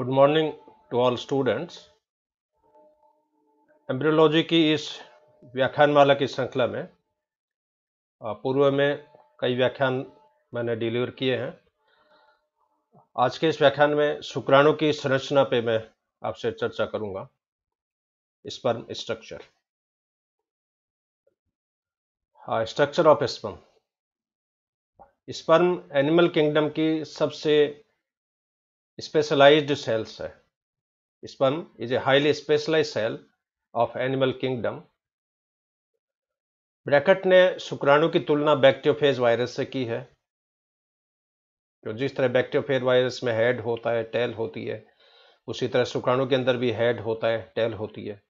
Good morning to all students embryology की इस व्याख्यानमाला की श्रृंखला में पूर्व में कई व्याख्यान मैंने डिलीवर किए हैं। आज के इस व्याख्यान में शुक्राणु की संरचना पे मैं आपसे चर्चा करूँगा। Sperm structure structure of sperm sperm animal kingdom की सबसे स्पेशलाइज्ड सेल्स है sperm is a highly specialise cell of animal kingdom bracket ने शुक्राणु की तुलना बैक्टीरियोफेज वायरस से की है। तो जिस तरह बैक्टीरियोफेज वायरस में हेड होता है टेल होती है, उसी तरह शुक्राणु के अंदर भी हेड होता है टेल होती है।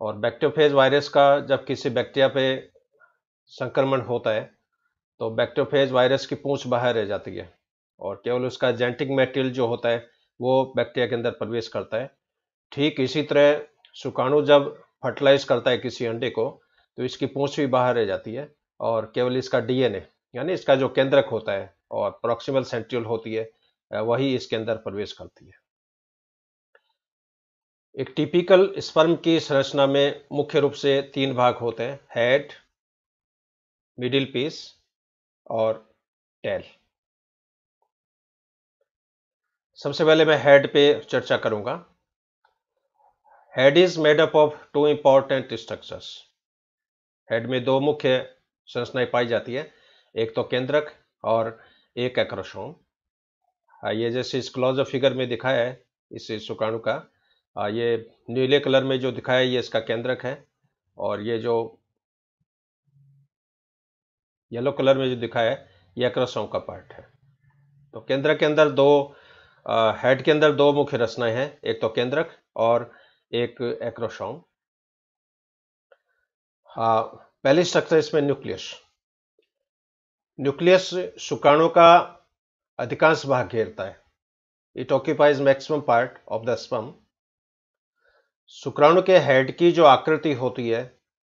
और बैक्टीरियोफेज वायरस का जब किसी बैक्टीरिया पे संक्रमण होता है तो बैक्टीरियोफेज वायरस की पूंछ बाहर रह जाती है। और केवल उसका जेनेटिक मेटेरियल जो होता है, वो बैक्टीरिया के अंदर प्रवेश करता है। ठीक इसी तरह शुक्राणु जब फर्टिलाइज करता है किसी अंडे को तो इसकी पूंछ भी बाहर रह जाती है और केवल इसका डीएनए यानी इसका जो केंद्रक होता है और प्रोक्सिमल सेंट्रियल होती है वही इसके अंदर प्रवेश करती है। एक टिपिकल स्पर्म की संरचना में मुख्य रूप से तीन भाग होते हैं हेड मिडिल पीस और टेल सबसे पहले मैं हेड पे चर्चा करूँगा। Head is made up of two important structures head में दो मुख्य संरचनाएँ पाई जाती है, एक तो केंद्रक और एक एक्रोसोम ये जैसे इस क्लोज फिगर में दिखाया है, इस शुक्राणु का। ये नीले कलर में जो दिखाया है, ये इसका केंद्रक है और ये जो येलो कलर में जो दिखाया है, ये एक्रोसोम का पार्ट है। तो केंद्र के अंदर दो हेड के अंदर दो मुख्य रचनाएँ हैं, एक तो केंद्रक और एक एक्रोसोम हाँ पहली स्ट्रक्चर इसमें न्यूक्लियस न्यूक्लियस शुक्राणु का अधिकांश भाग घेरता है। It occupies maximum part of the sperm शुक्राणु के हेड की जो आकृति होती है,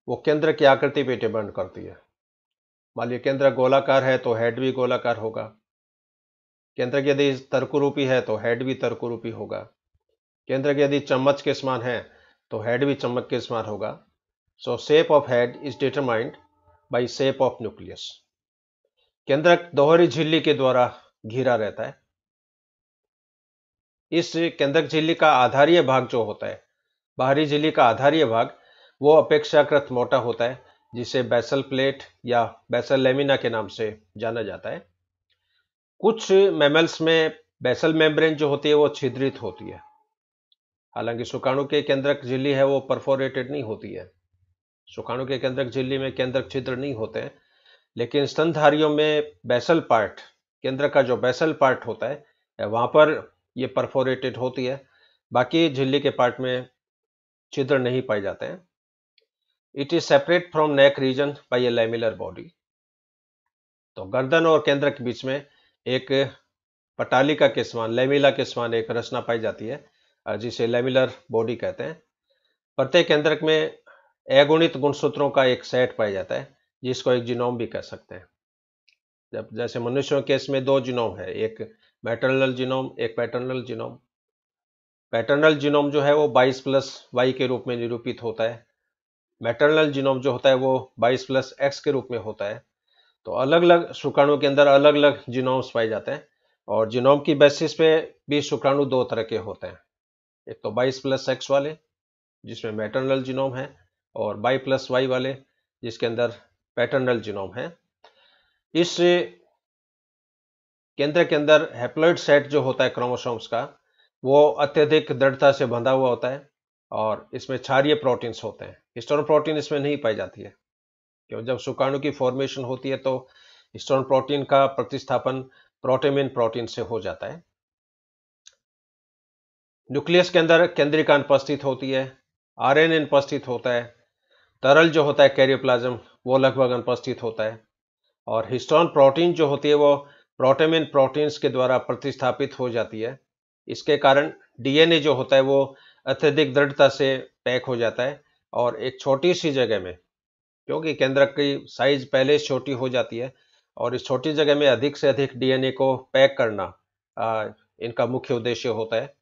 वो केंद्र की आकृति पे डिपेंड करती है। मान लीजिए केंद्र गोलाकार है तो हेड भी गोलाकार होगा। केंद्र यदि तर्कुरूपी है तो हेड भी तर्कुरूपी होगा। केंद्र यदि चम्मच के समान है तो हेड भी चम्मच के समान होगा। So shape of head is determined by shape of nucleus केंद्रक दोहरी झिल्ली के द्वारा घिरा रहता है। इस केंद्रक झिल्ली का आधारीय भाग जो होता है, बाहरी झिल्ली का आधारीय भाग, वो अपेक्षाकृत मोटा होता है, जिसे बैसल प्लेट या बैसल लेमिना के नाम से जाना जाता है। कुछ मैमल्स में बैसल मेम्ब्रेन जो होती है, वो छिद्रित होती है। हालाँकि सुकाणु के केंद्रक झिल्ली है, वो परफोरेटेड नहीं होती है। सुकाणु के केंद्रक झिल्ली में केंद्रक छिद्र नहीं होते हैं, लेकिन स्तनधारियों में बैसल पार्ट, केंद्र का जो बैसल पार्ट होता है वहाँ पर ये परफोरेटेड होती है। बाकी झिल्ली के पार्ट में छिद्र नहीं पाए जाते हैं। It is separate from neck region by a lamellar body तो गर्दन और केंद्र के बीच में एक पटालिका के समान, लेमिला के समान एक रचना पाई जाती है जिसे लेमिलर बॉडी कहते हैं। प्रत्येक केंद्रक में अगुणित गुणसूत्रों का एक सेट पाया जाता है, जिसको एक जिनोम भी कह सकते हैं। जब, जैसे मनुष्यों के केस में दो जिनोम है, एक मैटरनल जिनोम एक पैटर्नल जिनोम पैटर्नल जिनोम जो है वो 22 प्लस वाई के रूप में निरूपित होता है। मैटरनल जीनोम जो होता है वो 22 प्लस एक्स के रूप में होता है। तो अलग अलग शुक्राणु के अंदर अलग अलग जीनोम्स पाए जाते हैं और जीनोम की बेसिस पे भी शुक्राणु दो तरह के होते हैं। एक तो 22 प्लस एक्स वाले, जिसमें मैटरनल जीनोम है, और बाई प्लस वाई वाले, जिसके अंदर पैटर्नल जीनोम है। इस केंद्र के अंदर हैप्लॉइड सेट जो होता है क्रोमोसोम्स का, वो अत्यधिक दृढ़ता से बंधा हुआ होता है और इसमें क्षारीय प्रोटीन्स होते हैं। हिस्टोन प्रोटीन इसमें नहीं पाई जाती है। क्यों जब शुक्राणु की फॉर्मेशन होती है तो हिस्टोन प्रोटीन का प्रतिस्थापन प्रोटेमिन प्रोटीन से हो जाता है। न्यूक्लियस के अंदर केंद्रिका अनुपस्थित होती है, आरएनए उपस्थित होता है, तरल जो होता है कैरियोप्लाज्म, वो लगभग अनुपस्थित होता है और हिस्टोन प्रोटीन जो होती है वो प्रोटेमिन प्रोटीन्स के द्वारा प्रतिस्थापित हो जाती है। इसके कारण डीएनए जो होता है वो अत्यधिक दृढ़ता से पैक हो जाता है और एक छोटी सी जगह में क्योंकि केंद्र की साइज़ पहले छोटी हो जाती है और इस छोटी जगह में अधिक से अधिक डीएनए को पैक करना आ, इनका मुख्य उद्देश्य होता है।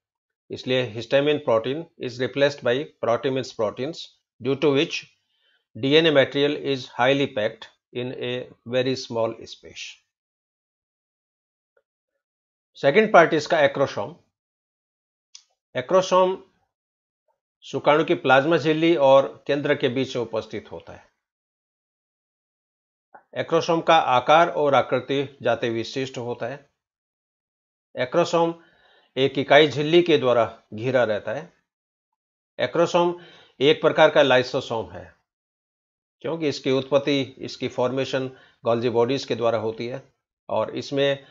इसलिए histamine protein is replaced by protamines proteins due to which DNA material is highly packed in a very small space second part इसका एक्रोसोम एक्रोसोम सुकाणु की प्लाज्मा झिल्ली और केंद्र के बीच उपस्थित होता है। एक्रोसोम का आकार और आकृति जाते विशिष्ट होता है। एक्रोसोम एक इकाई झिल्ली के द्वारा घिरा रहता है। एक्रोसोम एक प्रकार का लाइसोसोम है, क्योंकि इसकी उत्पत्ति, इसकी फॉर्मेशन गॉल्जी बॉडीज के द्वारा होती है और इसमें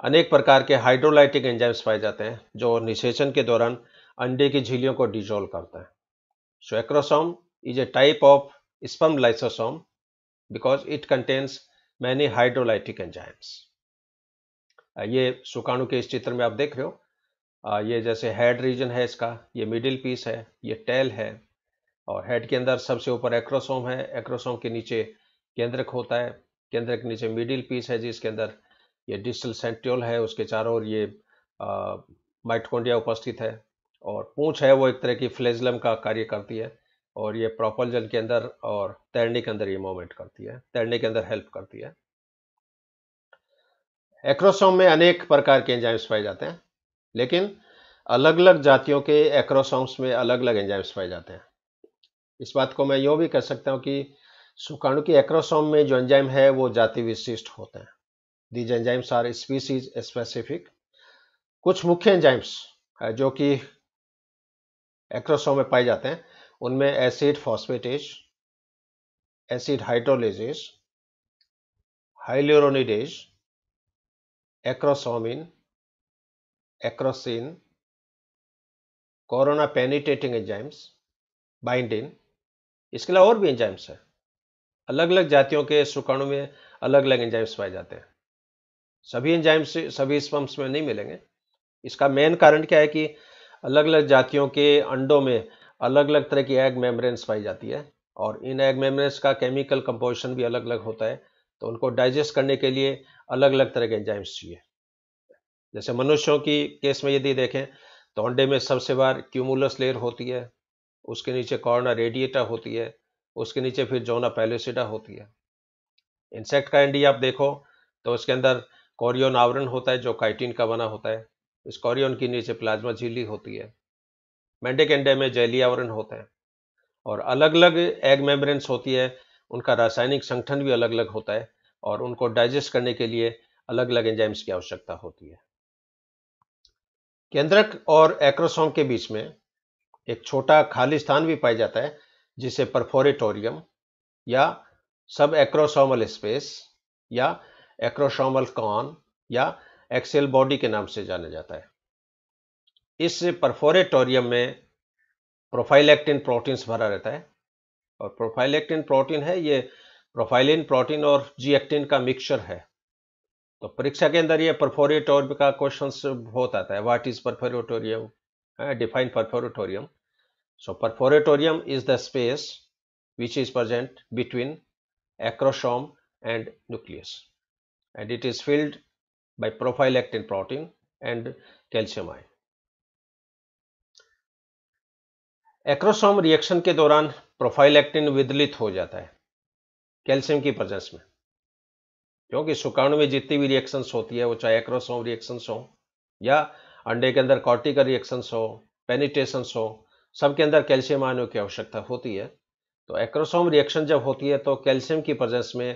अनेक प्रकार के हाइड्रोलाइटिक एंजाइम्स पाए जाते हैं, जो निषेचन के दौरान अंडे की झिल्लियों को डिजोल्व करता है। So acrosome is a type of sperm lysosome because it contains many hydrolytic enzymes ये सुकाणु के इस चित्र में आप देख रहे हो। ये जैसे हेड रीजन है इसका, ये मिडिल पीस है, ये टेल है, और हेड के अंदर सबसे ऊपर एक्रोसोम है। एक्रोसोम के नीचे केंद्रक होता है। केंद्र के नीचे मिडिल पीस है जिसके अंदर ये डिस्टल सेंट्रियोल है, उसके चारों ओर ये माइटकोंडिया उपस्थित है। और पूंछ है वो एक तरह की फ्लेजलम का कार्य करती है। और ये प्रोपल्जन के अंदर और तैरने के अंदर ये मूवमेंट करती है तैरने के अंदर हेल्प करती है। एक्रोसोम में अनेक प्रकार के एंजाइम्स पाए जाते हैं, लेकिन अलग अलग जातियों के एक्रोसोम्स में अलग अलग एंजाइम्स पाए जाते हैं। इस बात को मैं यूँ भी कह सकता हूँ कि सुकाणु की एक्रोसोम में जो एंजाइम है, वो जाति विशिष्ट होते हैं। These enzymes are species specific कुछ मुख्य एंजाइम्स जो कि एक्रोसोम में पाए जाते हैं उनमें acid phosphatase acid hydrolases hyaluronidase acrosomin acrosin corona penetrating enzymes bindin इसके अलावा और भी एंजाइम्स हैं। अलग अलग जातियों के सुकाणु में अलग अलग एंजाइम्स पाए जाते हैं। सभी एंजाइम्स सभी स्पम्स में नहीं मिलेंगे। इसका मेन कारण क्या है कि अलग अलग जातियों के अंडों में अलग अलग तरह की एग मेम्ब्रेन्स पाई जाती है और इन एग मेम्ब्रेन्स का केमिकल कंपोजिशन भी अलग अलग होता है तो उनको डाइजेस्ट करने के लिए अलग अलग तरह के एंजाइम्स चाहिए। जैसे मनुष्यों की केस में यदि देखें तो अंडे में सबसे बार क्यूमुलस लेयर होती है, उसके नीचे कॉर्ना रेडिएटा होती है, उसके नीचे फिर जोना पैलोसिडा होती है। इंसेक्ट का एंडी आप देखो तो उसके अंदर कोरियोन आवरण होता है, जो काइटिन का बना होता है। स्कॉरियन के नीचे प्लाज्मा झिल्ली होती है। मेंडेकेंडे में जैली आवरण होता है और अलग अलग एग मेम्ब्रेन्स होती है, उनका रासायनिक संगठन भी अलग अलग होता है और उनको डाइजेस्ट करने के लिए अलग अलग एंजाइम्स की आवश्यकता होती है। केंद्रक और एक्रोसोम के बीच में एक छोटा खाली स्थान भी पाया जाता है, जिसे परफोरेटोरियम या सब एक्रोसोमल स्पेस या एक्रोसोमल कॉन या एक्सेल बॉडी के नाम से जाना जाता है। इस परफोरेटोरियम में प्रोफाइलेक्टिन प्रोटीन्स भरा रहता है। और प्रोफाइलेक्टिन प्रोटीन है, ये प्रोफाइलिन प्रोटीन और जी एक्टिन का मिक्सचर है। तो परीक्षा के अंदर ये परफोरेटोरियम का क्वेश्चन बहुत आता है। What is perforatorium define perforatorium so perforatorium is the space which is present between acrosome and nucleus and it is filled by prophylactin protein and calcium ion. Acrosome reaction के दौरान profile actin विदलित हो जाता है calcium की presence में। क्योंकि सुकाणु में जितनी भी रिएक्शंस होती है, वो चाहे एक्रोसोम रिएक्शंस हो या अंडे के अंदर कॉर्टिकल रिएक्शंस हो पेनिटेशंस हो, सबके अंदर कैल्शियम आयनों की आवश्यकता होती है। तो एक्रोसोम रिएक्शन जब होती है तो कैल्शियम की प्रेजेंस में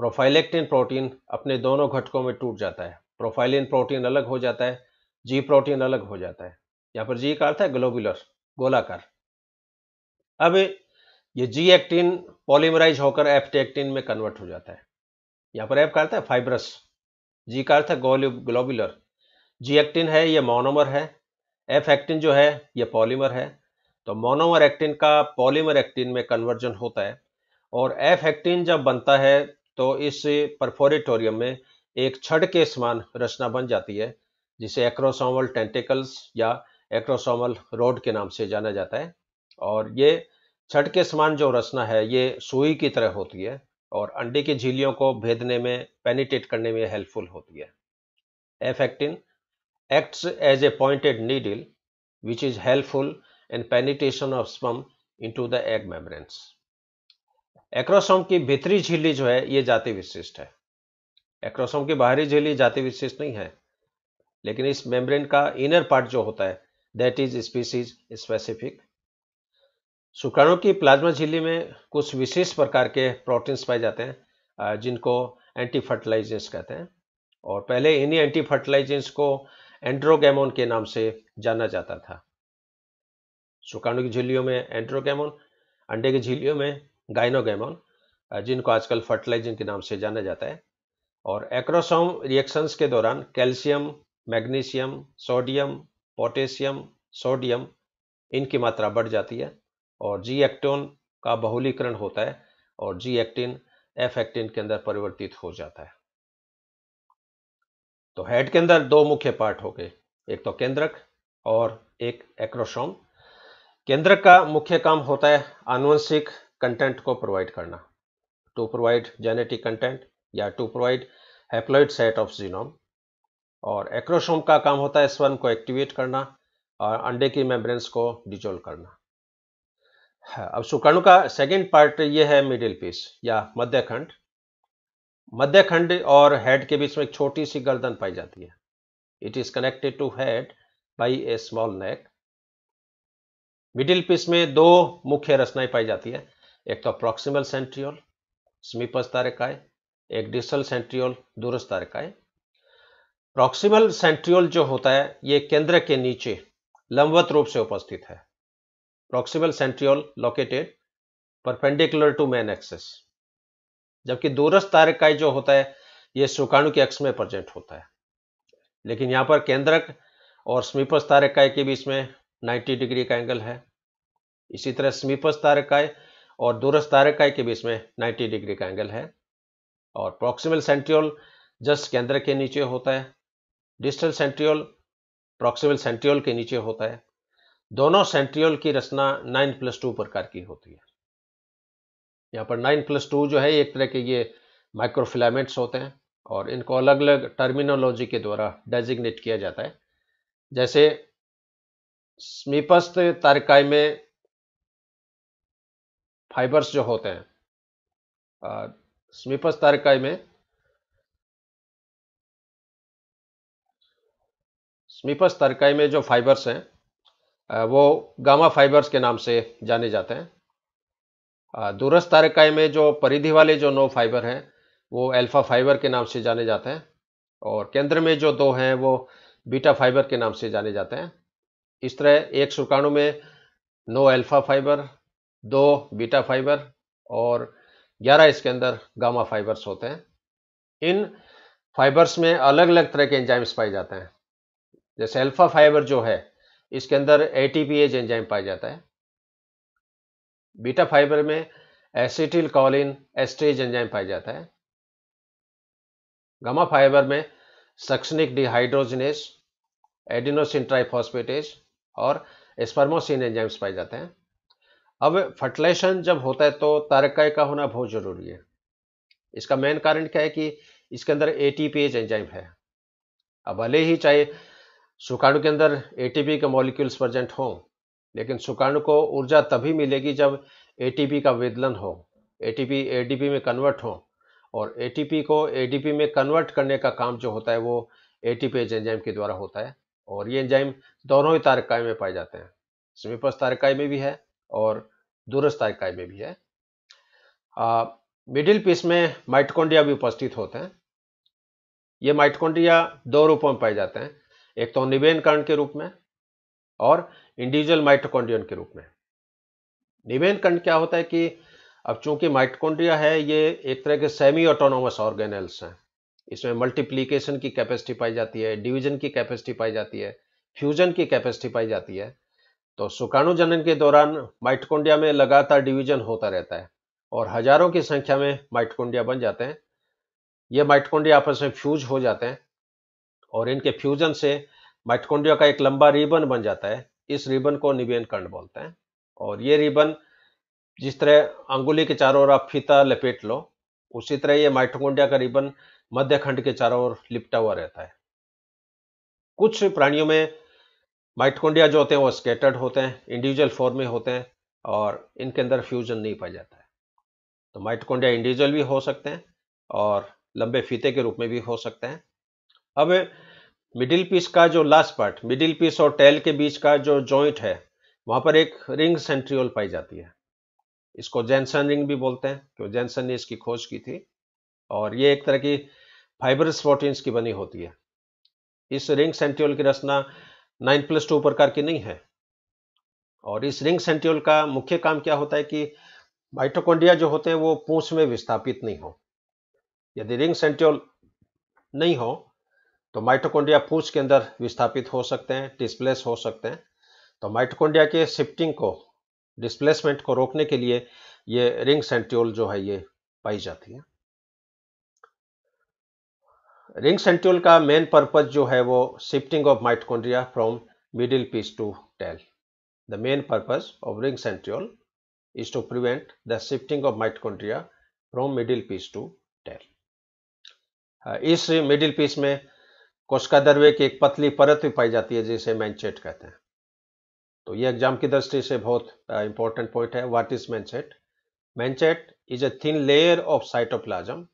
प्रोफाइलेक्टिन प्रोटीन अपने दोनों घटकों में टूट जाता है। प्रोफाइलिन प्रोटीन अलग हो जाता है जी प्रोटीन अलग हो जाता है। यहाँ पर जी का अर्थ है ग्लोबुलर गोलाकार। अब ये जी एक्टिन पॉलीमराइज होकर एफ़ टेक्टिन में कन्वर्ट हो जाता है। यहाँ पर एफ़ का अर्थ है फाइब्रस जी का अर्थ है ग्लोबुलर जी एक्टिन है, ये मोनोमर है। एफ़ एक्टिन जो है, ये पॉलीमर है। तो मोनोमर एक्टिन का पॉलीमर एक्टिन में कन्वर्जन होता है और एफ़ एक्टिन जब बनता है तो इस परफोरेटोरियम में एक छड़ के समान रचना बन जाती है, जिसे एक्रोसोमल टेंटिकल्स या एक्रोसोमल रोड के नाम से जाना जाता है। और ये छड़ के समान जो रचना है, ये सुई की तरह होती है और अंडे की झीलियों को भेदने में पेनिटेट करने में हेल्पफुल होती है F actin acts as a pointed needle which is helpful in penetration of sperm into the egg membranes. Acrosome की भीतरी झिल्ली जो है, ये जाति विशिष्ट है एक्रोसोम की बाहरी झिल्ली जाति विशिष्ट नहीं है, लेकिन इस मेम्ब्रेन का इनर पार्ट जो होता है दैट इज़ स्पीसीज स्पेसिफिक शुक्राणु की प्लाज्मा झिल्ली में कुछ विशेष प्रकार के प्रोटीन्स पाए जाते हैं जिनको एंटी फर्टिलाइजेंस कहते हैं। और पहले इन्हीं एंटी फर्टिलाइजेंस को एंड्रोगेमोन के नाम से जाना जाता था। शुक्राणु की झिल्लियों में एंड्रोगेमोन अंडे की झिल्लियों में गाइनोगेमोन जिनको आजकल फर्टिलाइजिंग के नाम से जाना जाता है। और एक्रोसोम रिएक्शंस के दौरान calcium magnesium sodium potassium sodium इनकी मात्रा बढ़ जाती है। और जी एक्टोन का बहुलीकरण होता है और जी एक्टिन एफ़ एक्टिन के अंदर परिवर्तित हो जाता है। तो हेड के अंदर दो मुख्य पार्ट हो गए, एक तो केंद्रक और एक एक्रोसोम केंद्रक का मुख्य काम होता है आनुवंशिक कंटेंट को प्रोवाइड करना टू प्रोवाइड जेनेटिक कंटेंट या to provide haploid set of genome और एक्रोसोम का काम होता है स्वर्म को एक्टिवेट करना, और अंडे की मेम्ब्रेन्स को डिजोल्व करना। हाँ, अब शुक्राणु का सेकेंड पार्ट ये है मिडिल पीस या मध्यखंड। मध्यखंड और हेड के बीच में एक छोटी सी गर्दन पाई जाती है। It is connected to head by a small neck middle piece में दो मुख्य रचनाएँ पाई जाती है। एक तो प्रॉक्सिमल सेंट्रियोल स्मीपस तारिकाय एक डिसल सेंट्रियोल दूरस तारिकाय प्रॉक्सिमल सेंट्रियोल जो होता है ये केंद्र के नीचे लंबवत रूप से उपस्थित है। Proximal centriole located perpendicular to main axis जबकि दूरस्थ तारकाई जो होता है, ये सुकाणु के अक्ष में प्रेजेंट होता है। लेकिन यहाँ पर केंद्रक और स्मीपस तारकाय के बीच में 90 डिग्री का एंगल है। इसी तरह स्मीपस तारकाय और दूरस्थ तारकाय के बीच में 90 डिग्री का एंगल है। और प्रॉक्सिमल सेंट्रियोल जस्ट केंद्र के नीचे होता है। डिस्टल सेंट्रियोल प्रॉक्सिमल सेंट्रियोल के नीचे होता है। दोनों सेंट्रियोल की रचना 9 प्लस टू प्रकार की होती है। यहाँ पर नाइन प्लस टू जो है, एक तरह के ये माइक्रोफिलामेंट्स होते हैं और इनको अलग अलग टर्मिनोलॉजी के द्वारा डेजिग्नेट किया जाता है। जैसे स्मीपस्थ तारकाय में फाइबर्स जो होते हैं स्मीपस्थ तारकाय में स्मीपस तारकाय में जो फाइबर्स हैं वो गामा फाइबर्स के नाम से जाने जाते हैं। दूरस्थ तारकाय में जो परिधि वाले जो नो फाइबर हैं, वो अल्फ़ा फाइबर के नाम से जाने जाते हैं और केंद्र में जो दो हैं, वो बीटा फाइबर के नाम से जाने जाते हैं। इस तरह एक शुक्राणु में नो अल्फ़ा फाइबर, दो बीटा फाइबर और ग्यारह इसके अंदर गामा फाइबर्स होते हैं। इन फाइबर्स में अलग अलग तरह के एंजाइम्स पाए जाते हैं। जैसे अल्फ़ा फाइबर जो है इसके अंदर एटीपीएज एंजाइम पाया जाता है। बीटा फाइबर में एसिटिल कॉलिन एस्टेज एंजाइम पाया जाता है। गामा फाइबर में सक्सनिक डिहाइड्रोजिनेस एडिनोसिन ट्राइफॉस्फेटेज और स्पर्मोसिन एंजाइम्स पाए जाते हैं। अब फर्टिलाइजेशन जब होता है तो तारकाय का होना बहुत ज़रूरी है। इसका मेन कारण क्या है कि इसके अंदर एटीपीएज एंजाइम है। अब भले ही चाहे शुक्राणु के अंदर एटीपी के मॉलिक्यूल्स प्रेजेंट हों, लेकिन शुक्राणु को ऊर्जा तभी मिलेगी जब एटीपी का वेदलन हो एटीपी एडीपी में कन्वर्ट हो, और एटीपी को एडीपी में कन्वर्ट करने का काम जो होता है वो एटीपी एंजाइम के द्वारा होता है, और ये एंजाइम दोनों ही तारकाय में पाए जाते हैं। समीपस्थ तारकाय में भी है और दूरस्थ तारकाय में भी है। मिडिल पीस में माइटकोंडिया भी उपस्थित होते हैं। ये माइटकोंडिया दो रूपों में पाए जाते हैं एक तो निवेन कर्ण के रूप में और इंडिविजुअल माइटोकॉन्ड्रियन के रूप में। निवेन कंड क्या होता है कि अब चूँकि माइटोकॉन्ड्रिया है, ये एक तरह के सेमी ऑटोनोमस ऑर्गेनल्स हैं। इसमें मल्टीप्लीकेशन की कैपेसिटी पाई जाती है डिवीज़न की कैपेसिटी पाई जाती है फ्यूजन की कैपेसिटी पाई जाती है। तो सुकाणु जनन के दौरान माइटकोंडिया में लगातार डिवीज़न होता रहता है और हज़ारों की संख्या में माइटकोंडिया बन जाते हैं। ये माइटकोंडिया आपस में फ्यूज हो जाते हैं। और इनके फ्यूजन से माइटकोंड्रिया का एक लंबा रिबन बन जाता है। इस रिबन को निवेन कर्ण बोलते हैं। और ये रिबन जिस तरह अंगुली के चारों ओर आप फीता लपेट लो, उसी तरह ये माइटोकॉन्ड्रिया का रिबन मध्य खंड के चारों ओर लिपटा हुआ रहता है। कुछ प्राणियों में माइटकोंडिया जो होते हैं वो स्केटर्ड होते हैं इंडिविजुअल फॉर्म में होते हैं और इनके अंदर फ्यूजन नहीं पाया जाता है। तो माइटकोंडिया इंडिविजुअल भी हो सकते हैं और लंबे फीते के रूप में भी हो सकते हैं। अब मिडिल पीस का जो लास्ट पार्ट मिडिल पीस और टेल के बीच का जो जॉइंट है, वहाँ पर एक रिंग सेंट्रियोल पाई जाती है। इसको जैनसन रिंग भी बोलते हैं, क्यों? जैनसन ने इसकी खोज की थी और ये एक तरह की फाइबरस प्रोटीन्स की बनी होती है। इस रिंग सेंट्रियोल की रचना नाइन प्लस टू प्रकार की नहीं है। और इस रिंग सेंट्रियोल का मुख्य काम क्या होता है कि माइटोकॉन्ड्रिया जो होते हैं वो पूंछ में विस्थापित नहीं हो। यदि रिंग सेंट्रियोल नहीं हो तो माइटोकॉन्ड्रिया पूछ के अंदर विस्थापित हो सकते हैं डिस्प्लेस हो सकते हैं। तो माइटोकॉन्ड्रिया के शिफ्टिंग को डिस्प्लेसमेंट को रोकने के लिए ये रिंग सेंट्रियोल जो है ये पाई जाती है। रिंग सेंट्रियोल का मेन पर्पज जो है वो shifting of mitochondria from middle piece to tail the main purpose of ring centriole is to prevent the shifting of mitochondria from middle piece to tail इस मिडिल पीस में कोशिका दरवे की एक पतली परत भी पाई जाती है, जिसे मैंचेट कहते हैं। तो ये एग्ज़ाम की दृष्टि से बहुत इंपॉर्टेंट पॉइंट है। What is manchette manchette is a thin layer of cytoplasm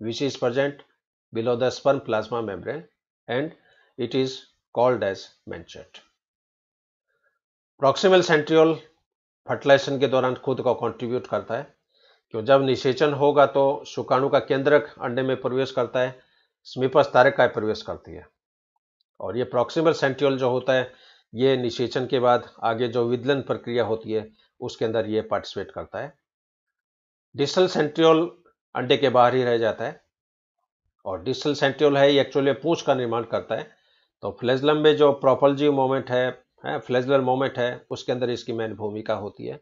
which is present below the sperm plasma membrane and it is called as manchette proximal centriole fertilisation के दौरान खुद को कंट्रीब्यूट करता है। क्यों? जब निषेचन होगा तो शुक्राणु का केंद्रक अंडे में प्रवेश करता है। स्मीपस का प्रवेश करती है। और ये प्रॉक्सिमल सेंट्रियोल जो होता है ये निषेचन के बाद आगे जो विदलन प्रक्रिया होती है उसके अंदर ये पार्टिसिपेट करता है। डिस्टल सेंट्रियोल अंडे के बाहर ही रह जाता है। और डिस्टल सेंट्रियोल है ये एक्चुअली पूछ का निर्माण करता है। तो फ्लेजलम में जो प्रोपल्जी मोमेंट है, है फ्लेजलर मोमेंट है उसके अंदर इसकी मेन भूमिका होती है।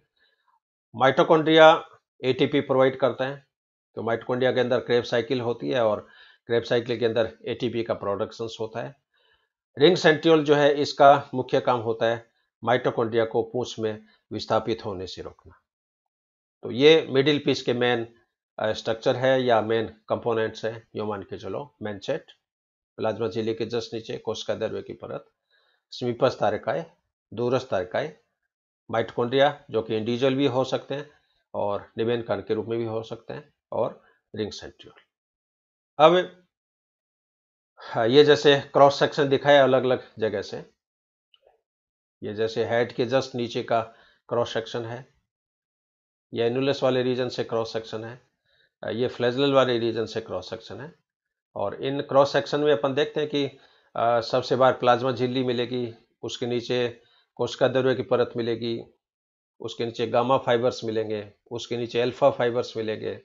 माइटोकॉन्ड्रिया एटीपी प्रोवाइड करता है। तो माइटोकॉन्ड्रिया के अंदर क्रेब साइकिल होती है और क्रेब साइकिल के अंदर एटीपी का प्रोडक्शन होता है। रिंग सेंट्रियोल जो है, इसका मुख्य काम होता है माइटोकॉन्ड्रिया को पूछ में विस्थापित होने से रोकना। तो ये मिडिल पीस के मेन स्ट्रक्चर है या मेन कंपोनेंट्स है, यो मान के चलो मैनचेट प्लाज्मा झिल्ली के जस्ट नीचे कोशिका दरवे की परत स्मीपस तारकाय दूरस्थ तारकाय माइटोकॉन्ड्रिया जो कि इंडिविजुअल भी हो सकते हैं और निबेन कण के रूप में भी हो सकते हैं और रिंग सेंट्रियोल अब हाँ, ये जैसे क्रॉस सेक्शन दिखाया अलग अलग जगह से। ये जैसे हेड के जस्ट नीचे का क्रॉस सेक्शन है। ये एनुलस वाले रीजन से क्रॉस सेक्शन है। ये फ्लेजल वाले रीजन से क्रॉस सेक्शन है। और इन क्रॉस सेक्शन में अपन देखते हैं कि सबसे बार प्लाज्मा झिल्ली मिलेगी उसके नीचे कोशिका द्रव्य की परत मिलेगी उसके नीचे गामा फाइबर्स मिलेंगे उसके नीचे अल्फ़ा फाइबर्स मिलेंगे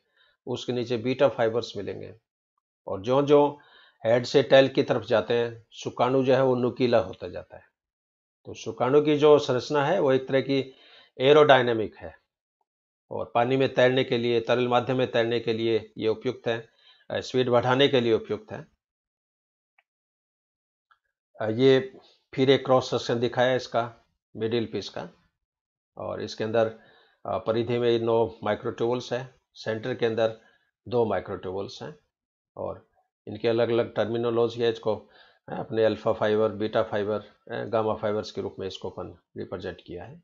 उसके नीचे बीटा फाइबर्स मिलेंगे। और जो जो हेड से टेल की तरफ़ जाते हैं सुकाणु जो है वो नुकीला होता जाता है। तो सुकाणु की जो संरचना है वो एक तरह की एरोडाइनमिक है और पानी में तैरने के लिए, तरल माध्यम में तैरने के लिए ये उपयुक्त है स्पीड बढ़ाने के लिए उपयुक्त है। ये फिर एक क्रॉस सेक्शन दिखाया इसका मिडिल पीस का, और इसके अंदर परिधि में नौ माइक्रोट्यूबल्स है सेंटर के अंदर दो माइक्रोट्यूबल्स हैं। और इनके अलग अलग टर्मिनोलॉजी है इसको अपने alpha fibre beta fibre gamma fibres के रूप में इसको अपन रिप्रेजेंट किया है।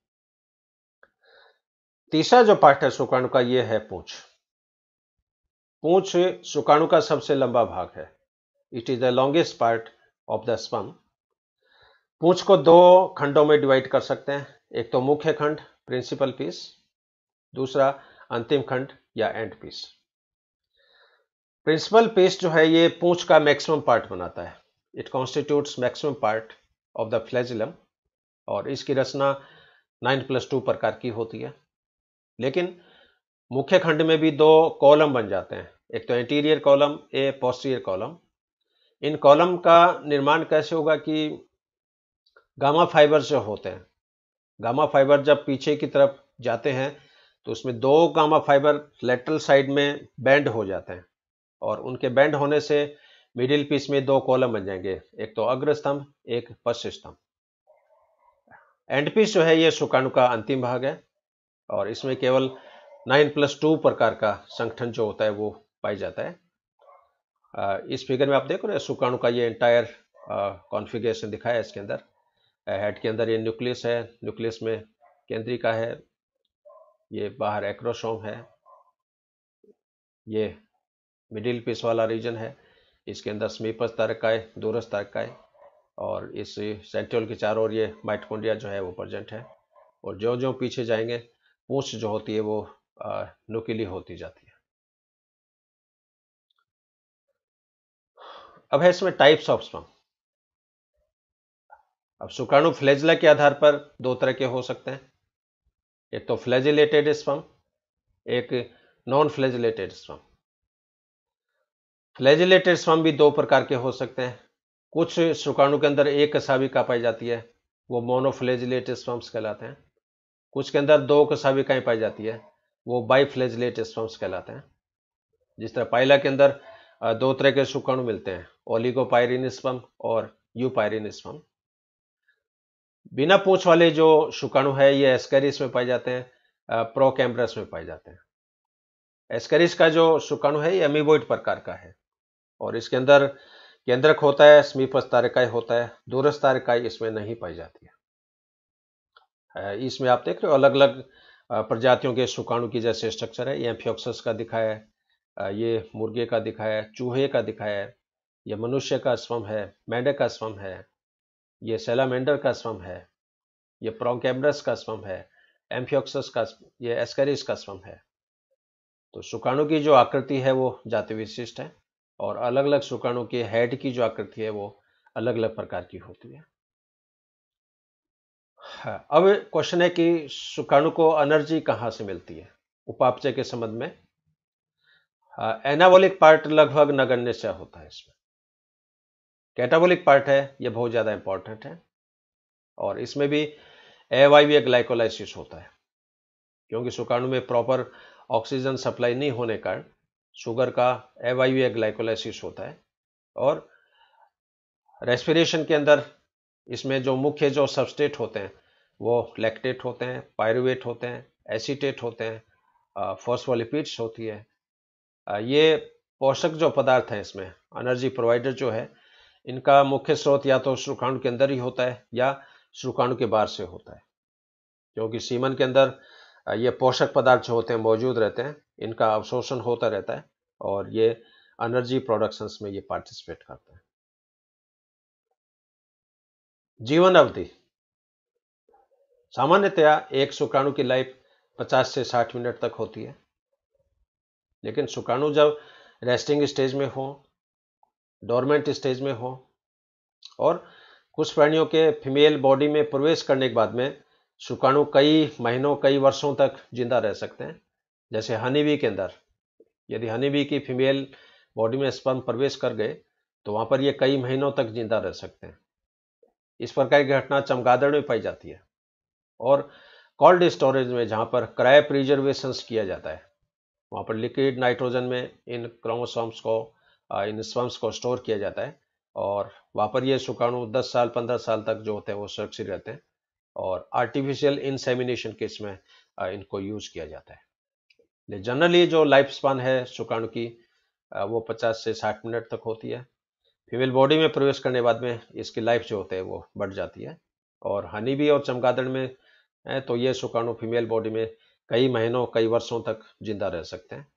तीसरा जो पार्ट है सुकाणु का, ये है पूछ। पूछ सुकाणु का सबसे लंबा भाग है। It is the longest part of the sperm पूछ को दो खंडों में डिवाइड कर सकते हैं। एक तो मुख्य खंड प्रिंसिपल पीस दूसरा अंतिम खंड या एंड पीस प्रिंसिपल पेस्ट जो है, ये पूंछ का मैक्सिमम पार्ट बनाता है। It constitutes maximum part of the flagellum और इसकी रचना नाइन प्लस टू प्रकार की होती है। लेकिन मुख्य खंड में भी दो कॉलम बन जाते हैं। एक तो एंटीरियर कॉलम ए पोस्टीरियर कॉलम इन कॉलम का निर्माण कैसे होगा कि गामा फाइबर जो होते हैं गामा फाइबर जब पीछे की तरफ़ जाते हैं तो उसमें दो गामा फाइबर लेटरल साइड में बैंड हो जाते हैं। और उनके बैंड होने से मिडिल पीस में दो कॉलम बन जाएँगे। एक तो अग्र स्तंभ एक पश्च स्तंभ एंड पीस जो है ये सुकाणु का अंतिम भाग है और इसमें केवल नाइन प्लस टू प्रकार का संगठन जो होता है वो पाई जाता है। इस फिगर में आप देख रहे हैं का ये एंटायर कॉन्फ़िगरेशन दिखाया है इसके अंदर। हेड के अंदर ये न्यूक्लियस है न्यूक्लियस में केंद्रिका है, ये बाहर एक्रोसोम है, ये मिडिल पीस वाला रीजन है। इसके अंदर समीपस्थ तारकाय दूरस्थ तारकाय और इस सेंट्रल के चारों ओर ये माइटकोंड्रिया जो है वो प्रजेंट है और जो जो पीछे जाएँगे पूछ जो होती है वो नुकीली होती जाती है। अब है इसमें टाइप्स ऑफ़ स्पम अब शुक्राणु फ्लेजला के आधार पर दो तरह के हो सकते हैं। एक तो फ्लेजिलेटेड स्पम एक non flagellated sperm flagellated sperm भी दो प्रकार के हो सकते हैं। कुछ शुक्राणु के अंदर एक कसाविका पाई जाती है, वो मोनोफ्लेजिलेटेड स्पम्स कहलाते हैं। कुछ के अंदर दो कसाविकाएँ पाई जाती है, वो बाईफ्लेजिलेटेड स्पम्स कहलाते हैं। जिस तरह पाइला के अंदर दो तरह के शुक्राणु मिलते हैं ओलिगोपायरिन स्पम और यूपायरिन स्पम बिना पूछ वाले जो शुक्राणु है, ये एस्कैरिस में पाए जाते हैं प्रोकैम्ब्रस में पाए जाते हैं। एस्कैरिस का जो शुक्राणु है, ये अमीबोइड प्रकार का है। और इसके अंदर केंद्रक होता है, समीपस्थ तारिकाय होता है, दूरस्थ इसमें नहीं पाई जाती है। इसमें आप देख रहे हो अलग अलग प्रजातियों के शुक्राणु की जैसे स्ट्रक्चर है, ये फ्योक्सस का दिखाया है ये मुर्गे का दिखाया है, चूहे का दिखाया है, ये मनुष्य का स्वम है, मेंढक का स्वम है, ये सेलामेंडर का स्वम है, ये प्रोकैम्ब्रस का स्वम है एम्फियोक्सस का ये एस्करिस का स्वम है। तो शुक्राणु की जो आकृति है वो जाति विशिष्ट है। और अलग अलग शुक्राणु के हेड की जो आकृति है वो अलग अलग प्रकार की होती है। हाँ, अब क्वेश्चन है कि शुक्राणु को एनर्जी कहाँ से मिलती है? उपापचय के संबंध में। एनाबोलिक हाँ, पार्ट लगभग नगण्य से होता है इसमें। कैटाबोलिक पार्ट है यह बहुत ज़्यादा इंपॉर्टेंट है। और इसमें भी एवाईवीय ग्लाइकोलाइसिस होता है। क्योंकि शुक्राणु में प्रॉपर ऑक्सीजन सप्लाई नहीं होने कारण शुगर का एवाईवीय ग्लाइकोलाइसिस होता है और रेस्पिरेशन के अंदर इसमें जो मुख्य जो सबस्टेट होते हैं, वो लैक्टेट होते हैं पायरुवेट होते हैं एसीटेट होते हैं फॉस्फोलिपिड्स होती है। ये पोषक जो पदार्थ हैं इसमें एनर्जी प्रोवाइडर जो है, इनका मुख्य स्रोत या तो शुक्राणु के अंदर ही होता है या शुक्राणु के बाहर से होता है। क्योंकि सीमन के अंदर ये पोषक पदार्थ जो होते हैं, मौजूद रहते हैं, इनका अवशोषण होता रहता है और ये एनर्जी प्रोडक्शंस में ये पार्टिसिपेट करते हैं। जीवन अवधि। सामान्यतया एक शुक्राणु की लाइफ 50 से 60 मिनट तक होती है। लेकिन शुक्राणु जब रेस्टिंग स्टेज में हो डोरमेंट स्टेज में हो और कुछ प्राणियों के फीमेल बॉडी में प्रवेश करने के बाद में शुक्राणु कई महीनों, कई वर्षों तक ज़िंदा रह सकते हैं। जैसे हनीबी के अंदर, यदि हनीबी की फीमेल बॉडी में स्पर्म प्रवेश कर गए तो वहाँ पर ये कई महीनों तक ज़िंदा रह सकते हैं। इस प्रकार की घटना चमगादड़ में पाई जाती है और कोल्ड स्टोरेज में जहाँ पर क्राय प्रिजर्वेशन किया जाता है, वहाँ पर लिक्विड नाइट्रोजन में इन क्रोमोसोम्स को इन स्पम्स को स्टोर किया जाता है और वहाँ पर ये शुक्राणु 10 साल 15 साल तक जो होते हैं वो सुरक्षित रहते हैं। और आर्टिफिशियल इंसेमिनेशन केस में इनको यूज़ किया जाता है। जनरली जो लाइफ स्पान है शुक्राणु की वो 50 से 60 मिनट तक होती है। फीमेल बॉडी में प्रवेश करने बाद में इसकी लाइफ जो होते हैं वो बढ़ जाती है। और हनी भी और चमगादड़ में है तो ये शुक्राणु फीमेल बॉडी में कई महीनों, कई वर्षों तक ज़िंदा रह सकते हैं।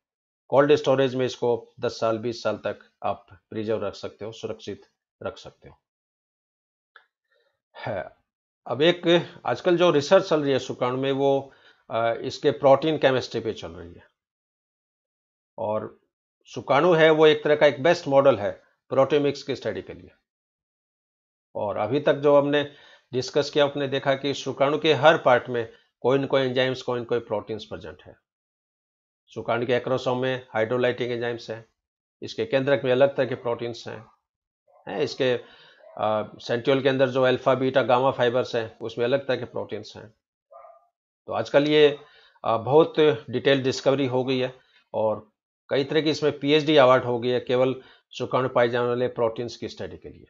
कोल्ड स्टोरेज में इसको 10 साल 20 साल तक आप प्रिजर्व रख सकते हो, सुरक्षित रख सकते हो। है अब एक, आजकल जो रिसर्च चल रही है शुक्राणु में, वो इसके प्रोटीन केमिस्ट्री पे चल रही है। और शुक्राणु है, वो एक तरह का एक बेस्ट मॉडल है प्रोटीमिक्स की स्टडी के लिए। और अभी तक जो हमने डिस्कस किया, आपने देखा कि शुक्राणु के हर पार्ट में कोई न कोई एंजाइम्स कोई न कोई प्रोटीन्स प्रेजेंट है। सुकांड के एक्रोसोम में हाइड्रोलाइटिक एंजाइम्स हैं, इसके केंद्रक में अलग तरह के प्रोटीन्स हैं हैं, इसके सेंट्रियोल के अंदर जो अल्फ़ा बीटा गामा फाइबर्स हैं, उसमें अलग तरह के प्रोटीन्स हैं। तो आजकल ये बहुत डिटेल डिस्कवरी हो गई है और कई तरह की इसमें पीएचडी अवार्ड हो गई है, केवल सुकाणु पाए जाने वाले प्रोटीन्स की स्टडी के लिए।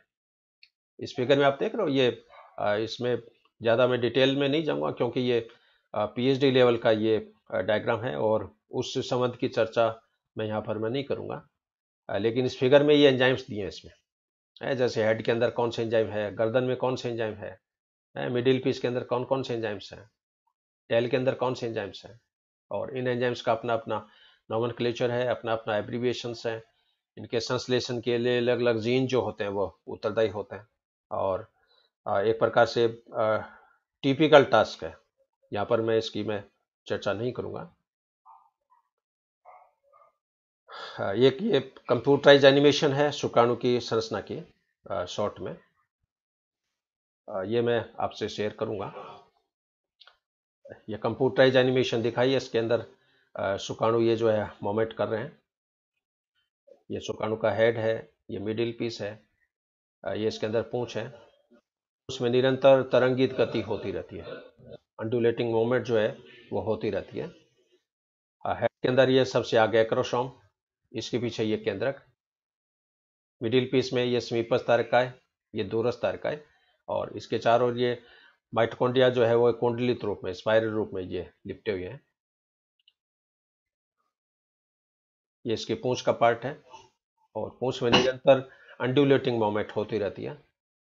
इस फिगर में आप देख रहे हो, ये इसमें ज़्यादा मैं डिटेल में नहीं जाऊँगा क्योंकि ये पीएचडी लेवल का ये डायग्राम है और उस संबंध की चर्चा मैं यहाँ पर मैं नहीं करूँगा। लेकिन इस फिगर में ये एंजाइम्स दिए हैं इसमें। है, जैसे हेड के अंदर कौन से एंजाइम है, गर्दन में कौन से एंजाइम है मिडिल पीस के अंदर कौन कौन से एंजाइम्स हैं टेल के अंदर कौन से एंजाइम्स हैं, और इन एंजाइम्स का अपना अपना नॉमन है अपना अपना एब्रीविएशंस हैं, इनके संश्लेषण के लिए अलग अलग जीन जो होते हैं, वो उत्तरदायी होते हैं, और एक प्रकार से टिपिकल टास्क है। यहाँ पर मैं इसकी मैं चर्चा नहीं करूँगा। एक ये कंप्यूटराइज एनिमेशन है शुक्राणु की संरचना की शॉर्ट में। ये मैं आपसे शेयर करूँगा। ये कंप्यूटराइज एनिमेशन दिखाई है इसके अंदर शुक्राणु ये जो है मोमेंट कर रहे हैं। ये शुक्राणु का हेड है, ये मिडिल पीस है ये इसके अंदर पूंछ है। उसमें निरंतर तरंगित गति होती रहती है। अंडुलेटिंग मोमेंट जो है, वो होती रहती है। हेड के अंदर ये सबसे आगे एक्रोसोम इसके पीछे ये केंद्रक मिडिल पीस में ये समीपस्थ तारकाय ये दूरस्थ तारकाय और इसके चारों ये माइटोकॉन्ड्रिया जो है वो कुंडलित रूप में स्पाइरल रूप में ये लिपटे हुए हैं। ये इसकी पूंछ का पार्ट है, और पूंछ में निरंतर अंडुलेटिंग मोमेंट होती रहती है।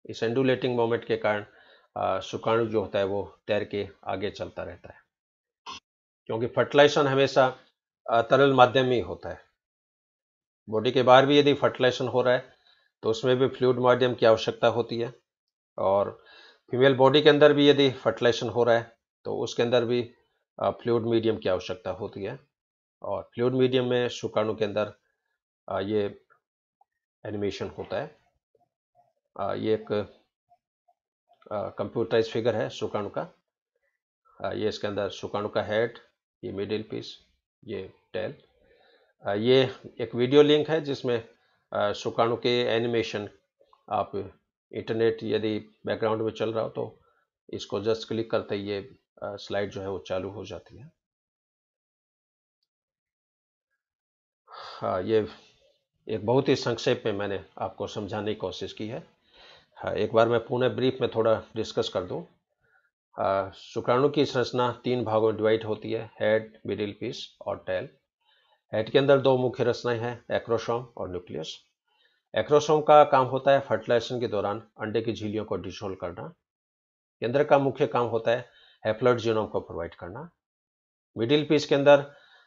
इस अंडुलेटिंग मोमेंट के कारण शुक्राणु जो होता है वो तैर के आगे चलता रहता है। क्योंकि फर्टिलाइजेशन हमेशा तरल माध्यम में ही होता है। बॉडी के बाहर भी यदि फर्टिलाइजेशन हो रहा है तो उसमें भी फ्लूड माध्यम की आवश्यकता होती है। और फीमेल बॉडी के अंदर भी यदि फर्टिलाइजेशन हो रहा है तो उसके अंदर भी फ्लूड मीडियम की आवश्यकता होती है। और फ्लूड मीडियम में शुक्राणु के अंदर ये एनिमेशन होता है। ये एक कंप्यूटराइज फिगर है शुक्राणु का। ये इसके अंदर शुक्राणु का हेड ये मिडिल पीस ये टेल ये एक वीडियो लिंक है जिसमें शुक्राणु के एनिमेशन, आप इंटरनेट यदि बैकग्राउंड में चल रहा हो तो इसको जस्ट क्लिक करते ही ये स्लाइड जो है वो चालू हो जाती है। हाँ ये एक बहुत ही संक्षेप में मैंने आपको समझाने की कोशिश की है। हाँ एक बार मैं पुणे ब्रीफ में थोड़ा डिस्कस कर दूँ। शुक्राणु की संरचना तीन भागों में डिवाइड होती है, हेड, मिडिल पीस और टेल। हेड के अंदर दो मुख्य रचनाएँ हैं एक्रोसोम और न्यूक्लियस एक्रोसोम का काम होता है फर्टिलाइजेशन के दौरान, अंडे की झीलियों को डिसोल्व करना. केंद्र का मुख्य काम होता है हैप्लॉइड जीनोम को प्रोवाइड करना. मिडिल पीस के अंदर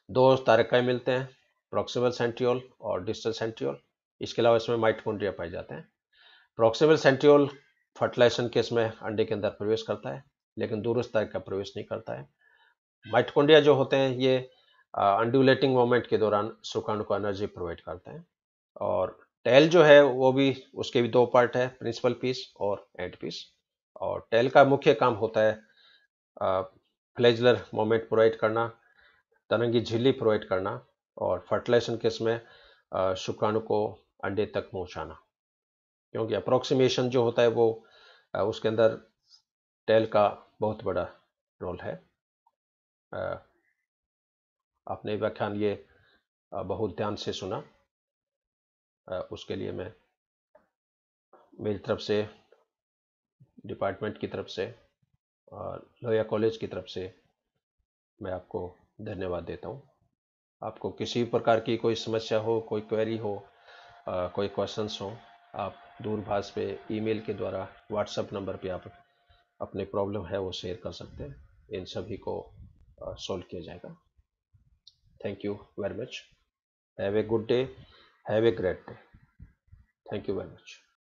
दो तारकाएँ मिलते हैं प्रोक्सिमल सेंट्रियोल और डिस्टल सेंट्रियोल इसके अलावा इसमें माइटोकॉन्ड्रिया पाए जाते हैं. प्रोक्सिमल सेंट्रियोल फर्टिलाइजेशन के इसमें अंडे के अंदर प्रवेश करता है, लेकिन दूरस्थ का प्रवेश नहीं करता है. माइटोकॉन्ड्रिया जो होते हैं, ये अंडुलेटिंग मोमेंट के दौरान शुक्राणु को एनर्जी प्रोवाइड करते हैं। और टेल जो है, वो भी, उसके भी दो पार्ट है प्रिंसिपल पीस और एंड पीस और टेल का मुख्य काम होता है फ्लेजलर मोमेंट प्रोवाइड करना, तरंगी झिल्ली प्रोवाइड करना और फर्टिलाइजेशन केस में शुक्राणु को अंडे तक पहुंचाना। क्योंकि अप्रोक्सीमेशन जो होता है, वो उसके अंदर टेल का बहुत बड़ा रोल है। आपने व्याख्यान ये बहुत ध्यान से सुना। उसके लिए मैं मेरी तरफ़ से डिपार्टमेंट की तरफ़ से और लोहिया कॉलेज की तरफ़ से मैं आपको धन्यवाद देता हूँ। आपको किसी प्रकार की कोई समस्या हो कोई क्वेरी हो आ, कोई क्वेश्चंस हो आप दूरभाष पे ईमेल के द्वारा व्हाट्सएप नंबर पे आप अपने प्रॉब्लम है वो शेयर कर सकते हैं। इन सभी को सॉल्व किया जाएगा। thank you very much. Have a good day. Have a great day. Thank you very much.